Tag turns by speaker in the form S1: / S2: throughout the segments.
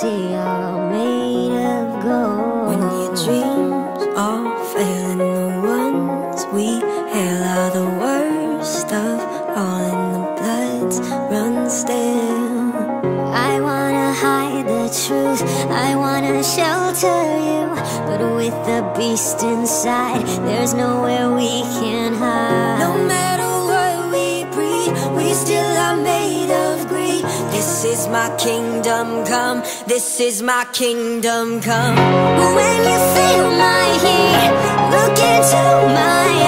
S1: see are made of gold.
S2: When your dreams all fail and the ones we hail are the worst of all, and the bloods run still.
S1: I wanna hide the truth, I wanna shelter you. But with the beast inside, there's nowhere we can hide.
S2: No matter what we breed, we still are made of greed. This is my kingdom come, this is my kingdom come.
S1: When you feel my heat, look into my eyes.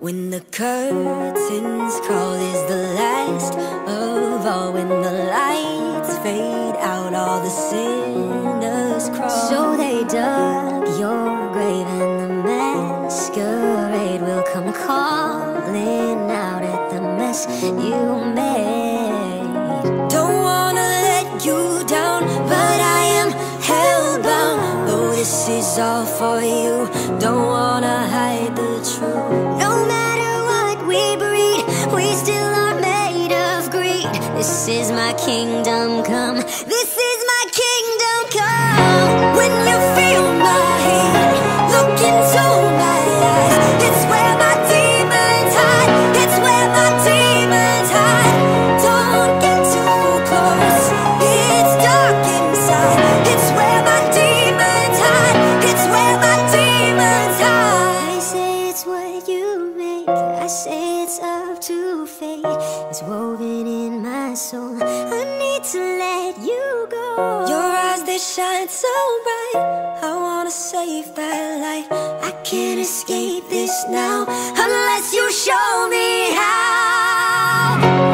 S2: When the curtains call is the last of all. When the lights fade out, all the sinners crawl.
S1: So they dug your grave and the masquerade will come calling out at the mess you made.
S2: This all for you. Don't wanna hide the truth.
S1: No matter what we breed, we still are made of greed. This is my kingdom come. This
S2: it's
S1: up to fate is woven in my soul. I need to let you go.
S2: Your eyes, they shine so bright. I wanna save that light. I can't escape this now unless you show me how.